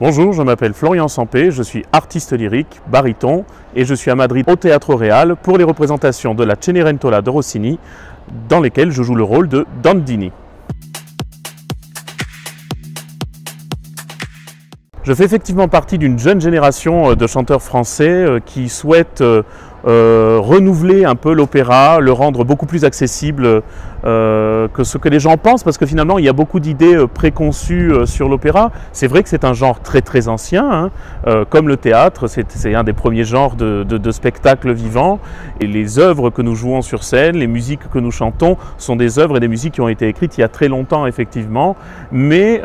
Bonjour, je m'appelle Florian Sampé, je suis artiste lyrique, baryton, et je suis à Madrid au Théâtre Real pour les représentations de la Cenerentola de Rossini, dans lesquelles je joue le rôle de Dandini. Je fais effectivement partie d'une jeune génération euh, de chanteurs français euh, qui souhaitent euh, renouveler un peu l'opéra, le rendre beaucoup plus accessible euh, que ce que les gens pensent, parce que finalement il y a beaucoup d'idées euh, préconçues sur l'opéra. C'est vrai que c'est un genre très très ancien, hein, comme le théâtre, c'est un des premiers genres de, de, spectacle vivant, et les œuvres que nous jouons sur scène, les musiques que nous chantons, sont des œuvres et des musiques qui ont été écrites il y a très longtemps effectivement, mais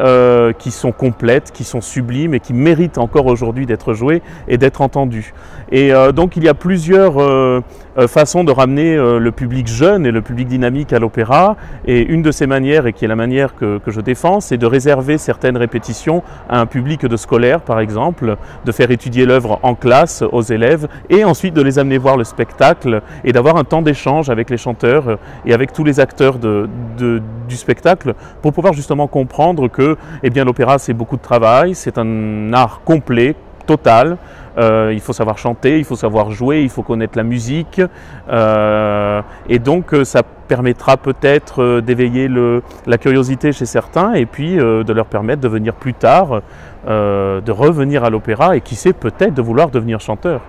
qui sont complètes, qui sont sublimes et qui méritent encore aujourd'hui d'être jouées et d'être entendues. Et donc il y a plusieurs euh, euh, façon de ramener euh, le public jeune et le public dynamique à l'opéra. Et une de ces manières, et qui est la manière que, je défends, c'est de réserver certaines répétitions à un public de scolaire, par exemple, de faire étudier l'œuvre en classe aux élèves, et ensuite de les amener voir le spectacle et d'avoir un temps d'échange avec les chanteurs et avec tous les acteurs de, du spectacle pour pouvoir justement comprendre que eh l'opéra, c'est beaucoup de travail, c'est un art complet, total. Euh, il faut savoir chanter, il faut savoir jouer, il faut connaître la musique. Euh, et donc euh, ça permettra peut-être d'éveiller la curiosité chez certains et puis de leur permettre de venir plus tard, de revenir à l'opéra et qui sait peut-être de vouloir devenir chanteur.